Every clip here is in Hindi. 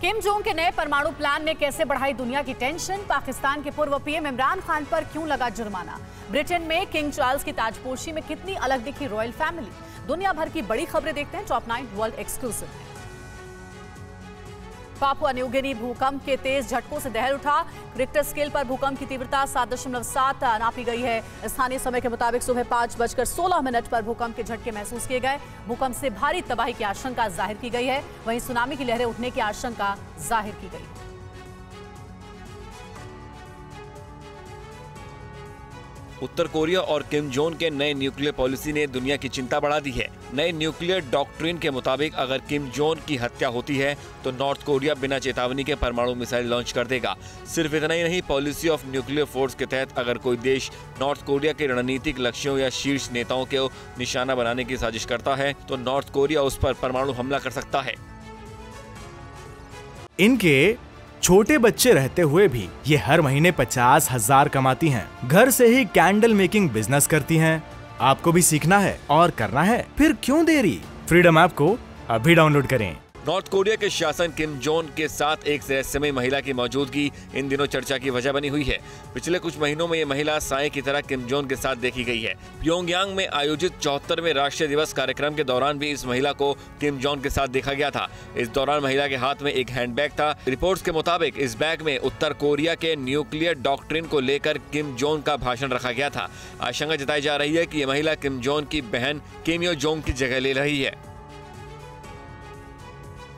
किम जोंग के नए परमाणु प्लान ने कैसे बढ़ाई दुनिया की टेंशन? पाकिस्तान के पूर्व पीएम इमरान खान पर क्यों लगा जुर्माना? ब्रिटेन में किंग चार्ल्स की ताजपोशी में कितनी अलग दिखी रॉयल फैमिली? दुनिया भर की बड़ी खबरें देखते हैं top nine world exclusive Papua New Guinea भूकंप के तेज झटकों से दहल उठा। रिक्टर स्केल पर भूकंप की तीव्रता सात दशमलव सात नापी गई है। स्थानीय समय के मुताबिक सुबह पाँच बजकर सोलह मिनट पर भूकंप के झटके महसूस किए गए। भूकंप से भारी तबाही की आशंका ज़ाहिर की गई है। वहीं सुनामी की लहरें उठने की आशंका ज़ाहिर की गई। है उत्तर कोरिया और किम जोन के नए न्यूक्लियर पॉलिसी ने दुनिया की चिंता बढ़ा दी है। नए न्यूक्लियर डॉक्ट्रिन के मुताबिक अगर किम जोन की हत्या होती है तो नॉर्थ कोरिया बिना चेतावनी के परमाणु मिसाइल लॉन्च कर देगा। सिर्फ़ इतना ही नहीं, पॉलिसी ऑफ़ न्यूक्लियर फोर्स के तहत अगर कोई देश नॉर्थ कोरिया के रणनीतिक लक्ष्यों या शीर्ष नेताओं को निशाना बनाने की साजिश करता है तो नॉर्थ कोरिया उस पर परमाणु हमला कर सकता है। इनके छोटे बच्चे रहते हुए भी ये हर महीने पचास हज़ार कमाती हैं। घर से ही कैंडल मेकिंग बिज़नेस करती हैं। आपको भी सीखना है और करना है। फिर क्यों देरी? फ्रीडम ऐप को अभी डाउनलोड करें। नॉर्थ कोरिया के शासन किम जोन के साथ एक रहस्यमय महिला की मौजूदगी इन दिनों चर्चा की वजह बनी हुई है। पिछले कुछ महीनों में ये महिला साय की तरह किम जोन के साथ देखी गई है। प्योंगयांग में आयोजित चौहत्तरवें राष्ट्रीय दिवस कार्यक्रम के दौरान भी इस महिला को किम जोन के साथ देखा गया था। इस दौरान महिला के हाथ में एक हैंडबैग था। रिपोर्ट के मुताबिक इस बैग में उत्तर कोरिया के न्यूक्लियर डॉक्ट्रिन को लेकर किम जोन का भाषण रखा गया था। आशंका जताई जा रही है की ये महिला किम जोन की बहन किम यो जोंग की जगह ले रही है।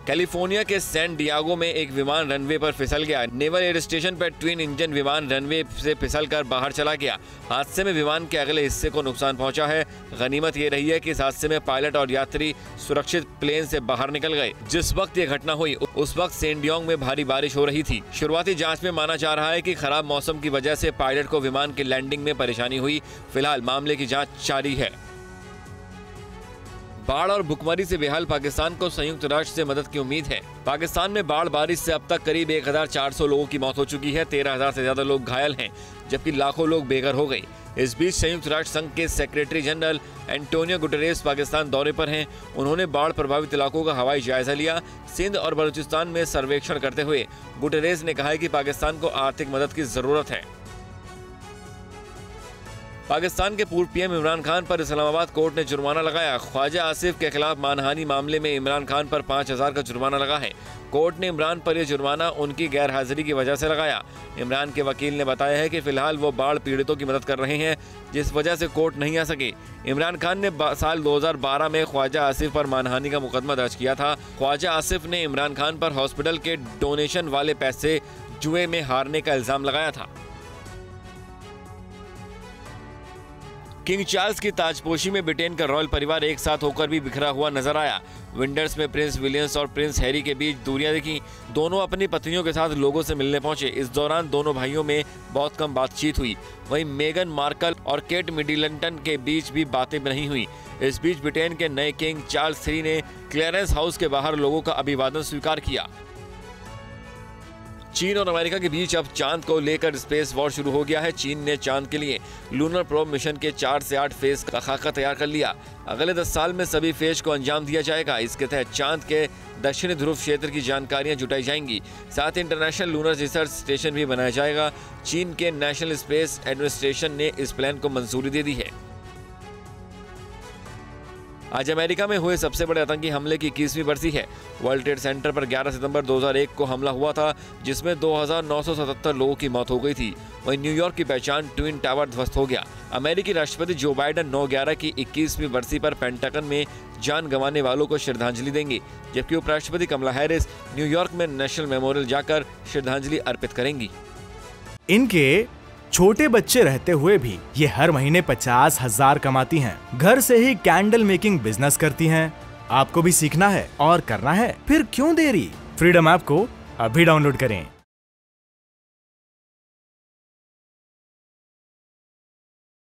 कैलिफ़ोर्निया के सैन डियागो में एक विमान रनवे पर फिसल गया। नेवल एयर स्टेशन पर ट्विन इंजन विमान रनवे से फिसल कर बाहर चला गया। हादसे में विमान के अगले हिस्से को नुकसान पहुँचा है। गनीमत ये रही है कि इस हादसे में पायलट और यात्री सुरक्षित प्लेन से बाहर निकल गए। जिस वक्त ये घटना हुई, उस वक्त सेंडियोंग में भारी बारिश हो रही थी। शुरुआती जाँच में माना जा रहा है की खराब मौसम की वजह से पायलट को विमान की लैंडिंग में परेशानी हुई। फ़िलहाल मामले की जाँच जारी है। बाढ़ और भुखमरी से बेहाल पाकिस्तान को संयुक्त राष्ट्र से मदद की उम्मीद है। पाकिस्तान में बाढ़ बारिश से अब तक करीब 1,400 लोगों की मौत हो चुकी है 13,000 से ज़्यादा लोग घायल हैं जबकि लाखों लोग बेघर हो गए। इस बीच संयुक्त राष्ट्र संघ के secretary general Antonio Guterres Pakistan दौरे पर हैं। उन्होंने बाढ़ प्रभावित इलाकों का हवाई जायजा लिया। सिंध और बलूचिस्तान में सर्वेक्षण करते हुए गुटरेस ने कहा कि पाकिस्तान को आर्थिक मदद की ज़रूरत है। पाकिस्तान के पूर्व पीएम इमरान खान पर इस्लामाबाद कोर्ट ने जुर्माना लगाया। ख्वाजा आसिफ के खिलाफ मानहानि मामले में इमरान खान पर पाँच हज़ार का जुर्माना लगा है। कोर्ट ने इमरान पर यह जुर्माना उनकी गैर हाजिरी की वजह से लगाया। इमरान के वकील ने बताया है कि फ़िलहाल वो बाढ़ पीड़ितों की मदद कर रहे हैं, जिस वजह से कोर्ट नहीं आ सके। इमरान खान ने साल 2012 में ख्वाजा आसिफ पर मानहानि का मुकदमा दर्ज किया था। ख्वाजा आसिफ ने इमरान खान पर हॉस्पिटल के डोनेशन वाले पैसे जुए में हारने का इल्ज़ाम लगाया था। किंग चार्ल्स की ताजपोशी में ब्रिटेन का रॉयल परिवार एक साथ होकर भी बिखरा हुआ नज़र आया। विंडर्स में प्रिंस विलियम्स और प्रिंस हैरी के बीच दूरियाँ देखी। दोनों अपनी पत्नियों के साथ लोगों से मिलने पहुँचे। इस दौरान दोनों भाइयों में बहुत कम बातचीत हुई। वहीं मेगन मार्कल और केट मिडिलटन के बीच भी बातें नहीं हुई। इस बीच ब्रिटेन के नए किंग चार्ल्स थ्री ने क्लियरेंस हाउस के बाहर लोगों का अभिवादन स्वीकार किया। चीन और अमेरिका के बीच अब चाँद को लेकर स्पेस वॉर शुरू हो गया है। चीन ने चाँद के लिए लूनर प्रोब मिशन के चार से आठ फ़ेज़ का खाका तैयार कर लिया। अगले दस साल में सभी फ़ेज़ को अंजाम दिया जाएगा। इसके तहत चाँद के दक्षिणी ध्रुव क्षेत्र की जानकारियाँ जुटाई जाएँगी। साथ ही इंटरनेशनल लूनर रिसर्च स्टेशन भी बनाया जाएगा। चीन के नेशनल स्पेस एडमिनिस्ट्रेशन ने इस प्लान को मंजूरी दे दी है। आज अमेरिका में हुए सबसे बड़े आतंकी हमले की इक्कीसवीं बरसी है। वर्ल्ड ट्रेड सेंटर पर 11 सितंबर 2001 को हमला हुआ था जिसमें 2,977 लोगों की मौत हो गई थी। वहीं न्यूयॉर्क की पहचान ट्विन टावर ध्वस्त हो गया। अमेरिकी राष्ट्रपति जो बाइडन नौ ग्यारह की इक्कीसवीं बरसी पर पेंटागन में जान गंवाने वालों को श्रद्धांजलि देंगे जबकि उपराष्ट्रपति कमला हैरिस न्यूयॉर्क में नेशनल मेमोरियल जाकर श्रद्धांजलि अर्पित करेंगी। इनके छोटे बच्चे रहते हुए भी ये हर महीने पचास हज़ार कमाती हैं। घर से ही कैंडल मेकिंग बिज़नेस करती हैं। आपको भी सीखना है और करना है। फिर क्यों देरी? फ्रीडम ऐप को अभी डाउनलोड करें।